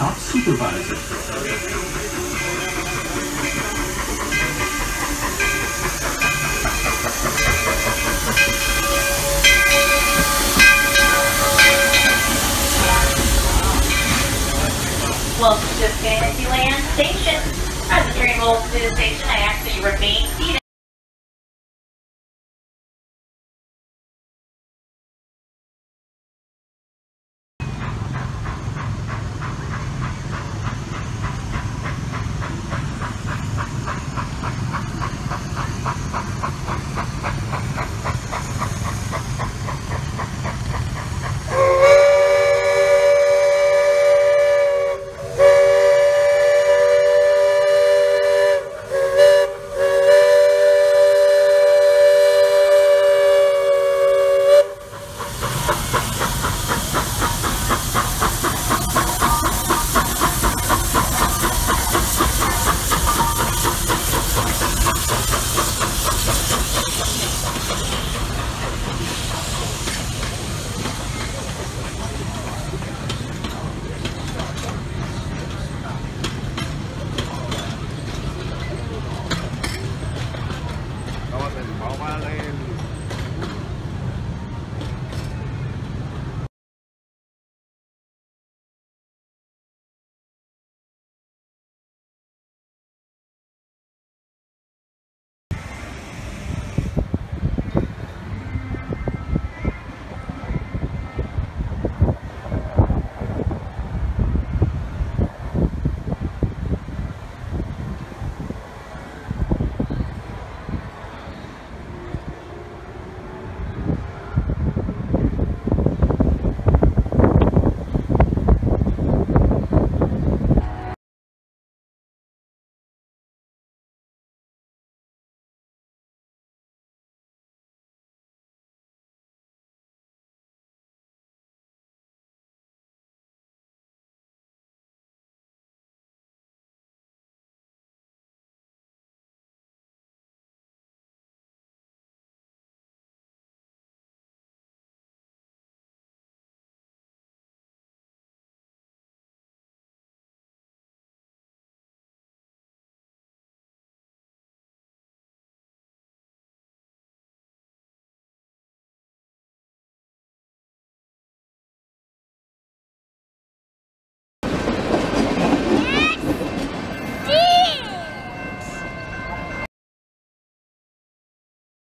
top supervisor. Welcome to Fantasyland Station. As the train rolls through the station, I ask that you remain seated 里。